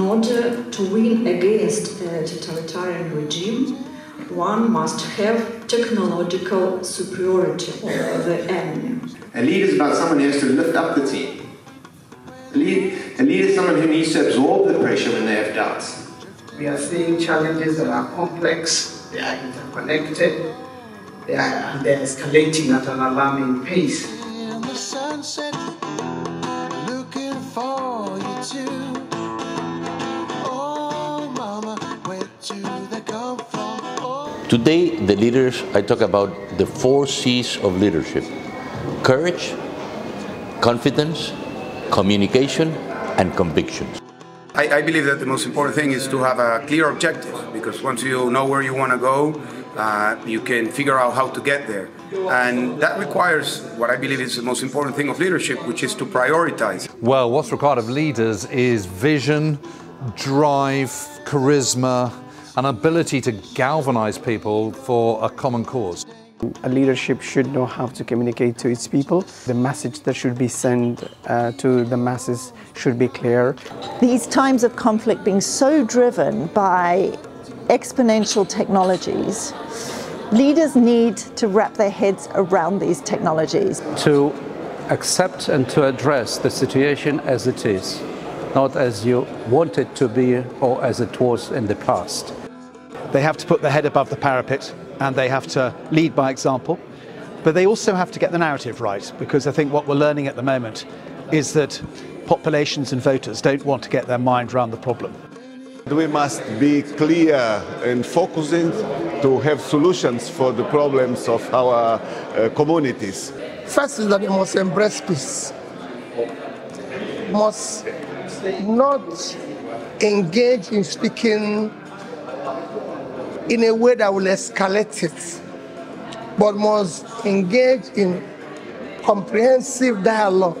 order to win against a totalitarian regime, one must have technological superiority over the enemy. A leader is about someone who has to lift up the team. A, lead, a leader is someone who needs to absorb the pressure when they have doubts. We are seeing challenges that are complex, they are interconnected, they are, they're escalating at an alarming pace. Today, the leaders, I talk about the four C's of leadership courage, confidence, communication, and conviction. I, I believe that the most important thing is to have a clear objective because once you know where you want to go, uh, you can figure out how to get there. And that requires what I believe is the most important thing of leadership, which is to prioritize. Well, what's required of leaders is vision, drive, charisma, an ability to galvanize people for a common cause. A leadership should know how to communicate to its people. The message that should be sent uh, to the masses should be clear. These times of conflict being so driven by exponential technologies, leaders need to wrap their heads around these technologies. to accept and to address the situation as it is, not as you want it to be or as it was in the past. They have to put their head above the parapet and they have to lead by example. But they also have to get the narrative right because I think what we're learning at the moment is that populations and voters don't want to get their mind around the problem. We must be clear and focusing to have solutions for the problems of our uh, communities. First is that we must embrace peace. Must not engage in speaking in a way that will escalate it, but must engage in comprehensive dialogue